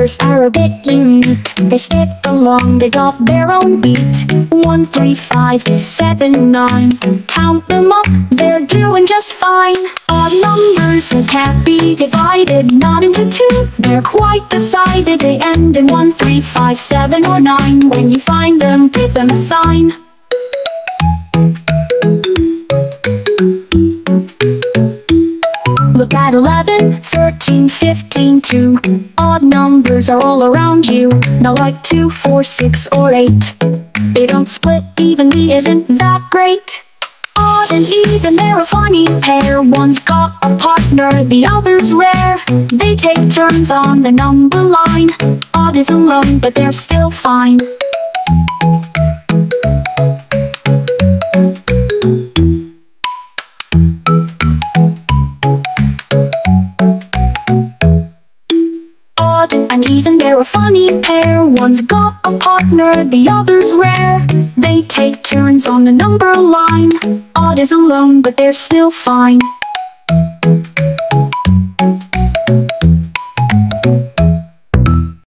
They skip along, they got their own beat. One, three, five, seven, nine. Count them up, they're doing just fine. Odd numbers that can't be divided, not into two. They're quite decided. They end in one, three, five, seven, or nine. When you find them, give them a sign. At 11, 13, 15, 2 Odd numbers are all around you. Not like 2, 4, 6, or 8 They don't split evenly, isn't that great? Odd and even, they're a funny pair. One's got a partner, the other's rare. They take turns on the number line. Odd is alone, but they're still fine even they're a funny pair. One's got a partner, the other's rare. They take turns on the number line. Odd is alone, but they're still fine